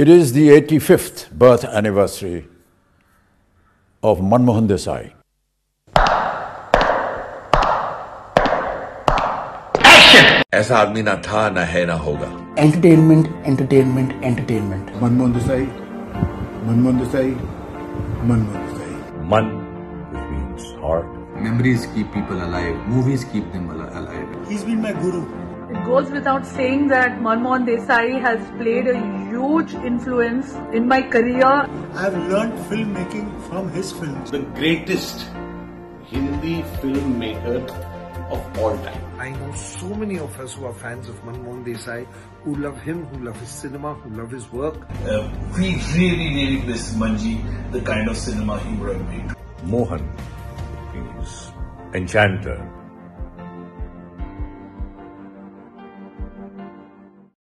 It is the 85th birth anniversary of Manmohan Desai. ऐसा आदमी ना था ना है ना होगा entertainment, entertainment, entertainment. Manmohan Desai, Manmohan Desai, Manmohan Desai. मन which means heart Memories keep people alive. Movies keep them al- alive. He's been my guru. It goes without saying that Manmohan Desai has played a huge influence in my career. I've learned filmmaking from his films. the greatest Hindi filmmaker of all time. I know so many of us who are fans of Manmohan Desai, who love him, who love his cinema, who love his work. Uh, we really, really miss Manji, the kind of cinema he would have made. Mohan is enchanter